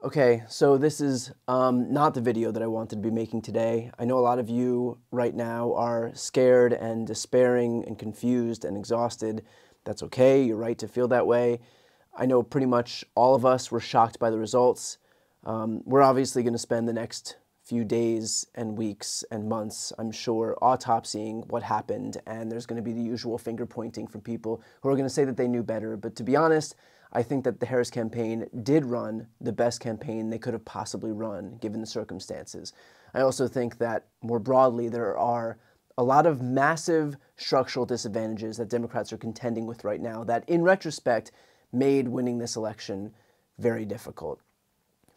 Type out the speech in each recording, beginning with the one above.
Okay, so this is um, not the video that I wanted to be making today. I know a lot of you right now are scared and despairing and confused and exhausted. That's okay, you're right to feel that way. I know pretty much all of us were shocked by the results. Um, we're obviously going to spend the next few days and weeks and months, I'm sure, autopsying what happened, and there's going to be the usual finger pointing from people who are going to say that they knew better. But to be honest, I think that the Harris campaign did run the best campaign they could have possibly run given the circumstances. I also think that more broadly, there are a lot of massive structural disadvantages that Democrats are contending with right now that, in retrospect, made winning this election very difficult.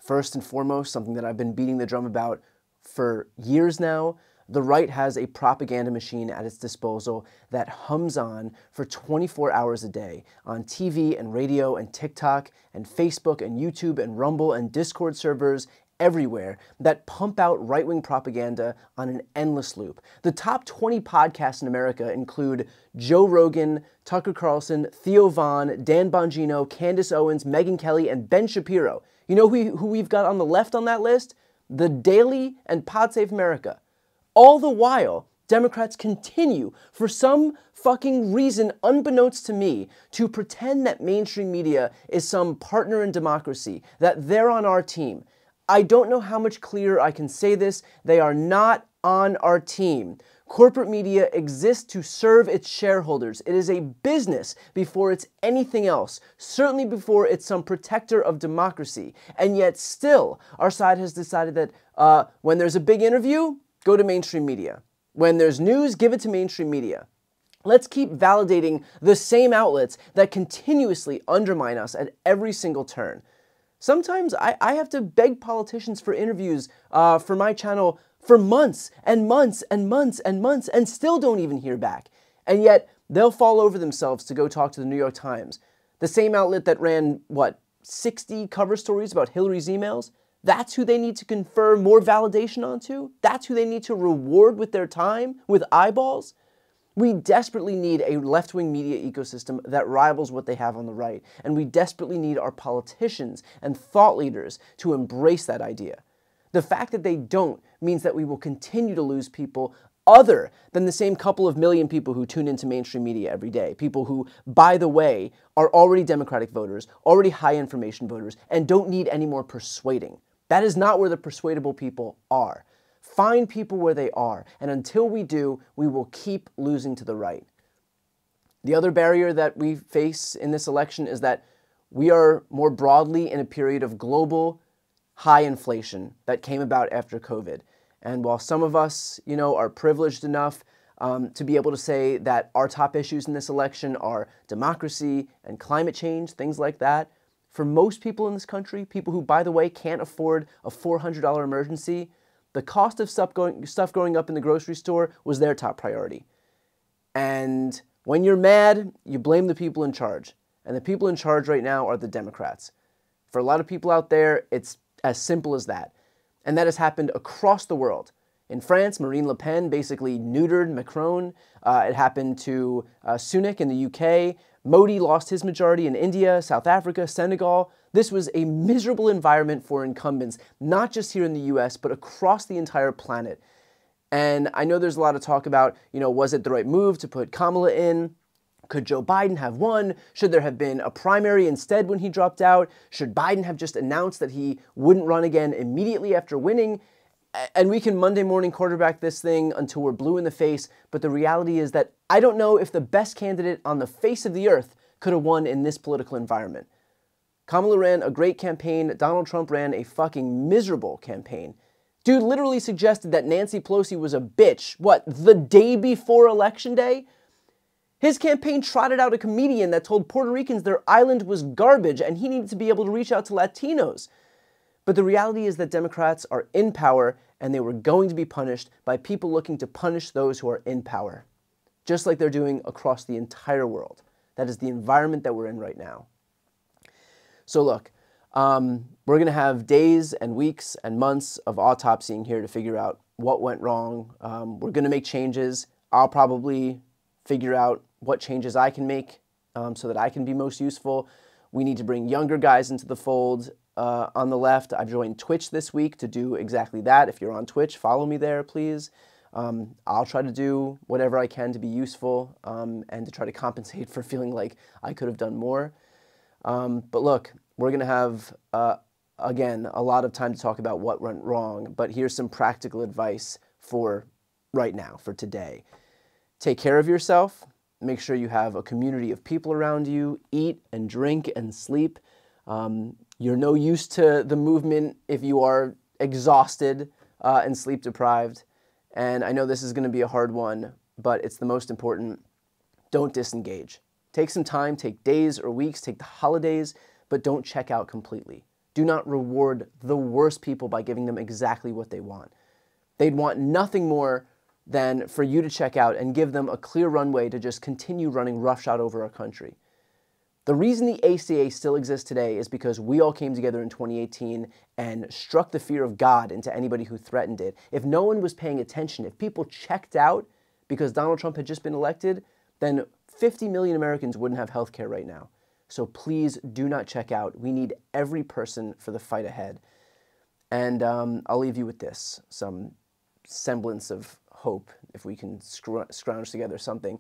First and foremost, something that I've been beating the drum about for years now the right has a propaganda machine at its disposal that hums on for 24 hours a day on TV and radio and TikTok and Facebook and YouTube and Rumble and Discord servers everywhere that pump out right wing propaganda on an endless loop. The top 20 podcasts in America include Joe Rogan, Tucker Carlson, Theo Von, Dan Bongino, Candace Owens, Megyn Kelly, and Ben Shapiro. You know who, who we've got on the left on that list? The Daily and Pod Save America. All the while, Democrats continue, for some fucking reason unbeknownst to me, to pretend that mainstream media is some partner in democracy, that they're on our team. I don't know how much clearer I can say this. They are not on our team. Corporate media exists to serve its shareholders. It is a business before it's anything else, certainly before it's some protector of democracy. And yet, still, our side has decided that uh, when there's a big interview, go to mainstream media. When there's news, give it to mainstream media. Let's keep validating the same outlets that continuously undermine us at every single turn. Sometimes I, I have to beg politicians for interviews uh, for my channel for months and months and months and months and still don't even hear back. And yet they'll fall over themselves to go talk to the New York Times, the same outlet that ran, what, 60 cover stories about Hillary's emails? That's who they need to confer more validation onto? That's who they need to reward with their time, with eyeballs? We desperately need a left wing media ecosystem that rivals what they have on the right. And we desperately need our politicians and thought leaders to embrace that idea. The fact that they don't means that we will continue to lose people other than the same couple of million people who tune into mainstream media every day. People who, by the way, are already Democratic voters, already high information voters, and don't need any more persuading. That is not where the persuadable people are. Find people where they are, and until we do, we will keep losing to the right. The other barrier that we face in this election is that we are more broadly in a period of global high inflation that came about after COVID. And while some of us, you know, are privileged enough um, to be able to say that our top issues in this election are democracy and climate change, things like that, for most people in this country, people who, by the way, can't afford a $400 emergency, the cost of stuff going, stuff growing up in the grocery store was their top priority. And when you're mad, you blame the people in charge. And the people in charge right now are the Democrats. For a lot of people out there, it's as simple as that. And that has happened across the world. In France, Marine Le Pen basically neutered Macron. Uh, it happened to uh, Sunak in the UK. Modi lost his majority in India, South Africa, Senegal. This was a miserable environment for incumbents, not just here in the US, but across the entire planet. And I know there's a lot of talk about, you know, was it the right move to put Kamala in? Could Joe Biden have won? Should there have been a primary instead when he dropped out? Should Biden have just announced that he wouldn't run again immediately after winning? And we can Monday morning quarterback this thing until we're blue in the face, but the reality is that I don't know if the best candidate on the face of the earth could have won in this political environment. Kamala ran a great campaign, Donald Trump ran a fucking miserable campaign. Dude literally suggested that Nancy Pelosi was a bitch, what, the day before election day? His campaign trotted out a comedian that told Puerto Ricans their island was garbage and he needed to be able to reach out to Latinos. But the reality is that Democrats are in power and they were going to be punished by people looking to punish those who are in power, just like they're doing across the entire world. That is the environment that we're in right now. So, look, um, we're going to have days and weeks and months of autopsying here to figure out what went wrong. Um, we're going to make changes. I'll probably figure out what changes I can make um, so that I can be most useful. We need to bring younger guys into the fold uh, on the left. I've joined Twitch this week to do exactly that. If you're on Twitch, follow me there, please. Um, I'll try to do whatever I can to be useful um, and to try to compensate for feeling like I could have done more. Um, but look, we're going to have, uh, again, a lot of time to talk about what went wrong, but here's some practical advice for right now, for today. Take care of yourself. Make sure you have a community of people around you. Eat and drink and sleep. Um, you're no use to the movement if you are exhausted uh, and sleep deprived. And I know this is going to be a hard one, but it's the most important. Don't disengage. Take some time, take days or weeks, take the holidays, but don't check out completely. Do not reward the worst people by giving them exactly what they want. They'd want nothing more than for you to check out and give them a clear runway to just continue running roughshod over our country. The reason the ACA still exists today is because we all came together in 2018 and struck the fear of God into anybody who threatened it. If no one was paying attention, if people checked out because Donald Trump had just been elected, then 50 million Americans wouldn't have health care right now. So please do not check out. We need every person for the fight ahead. And um, I'll leave you with this some semblance of hope if we can scrounge together something.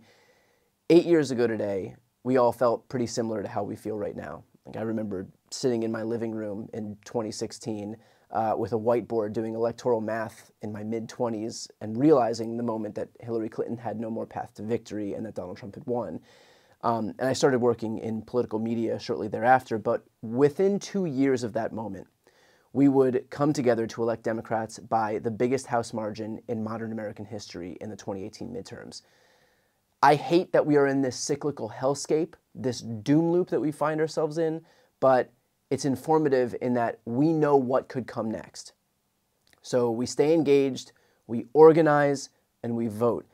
Eight years ago today, we all felt pretty similar to how we feel right now. Like I remember sitting in my living room in 2016 uh, with a whiteboard doing electoral math in my mid 20s and realizing the moment that Hillary Clinton had no more path to victory and that Donald Trump had won. Um, and I started working in political media shortly thereafter. But within two years of that moment, we would come together to elect Democrats by the biggest House margin in modern American history in the 2018 midterms. I hate that we are in this cyclical hellscape, this doom loop that we find ourselves in, but it's informative in that we know what could come next. So we stay engaged, we organize, and we vote.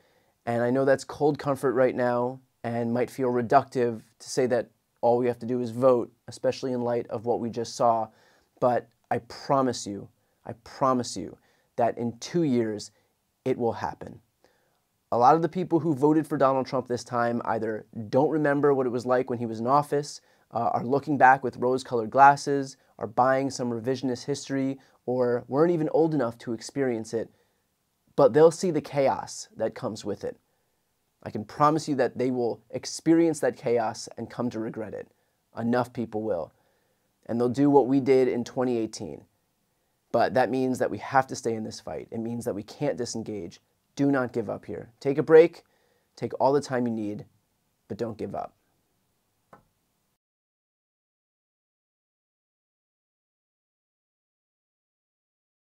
And I know that's cold comfort right now and might feel reductive to say that all we have to do is vote, especially in light of what we just saw. But I promise you, I promise you that in two years, it will happen a lot of the people who voted for Donald Trump this time either don't remember what it was like when he was in office, uh, are looking back with rose colored glasses, are buying some revisionist history, or weren't even old enough to experience it, but they'll see the chaos that comes with it. I can promise you that they will experience that chaos and come to regret it. Enough people will. And they'll do what we did in 2018. But that means that we have to stay in this fight. It means that we can't disengage do not give up here. Take a break, take all the time you need, but don't give up.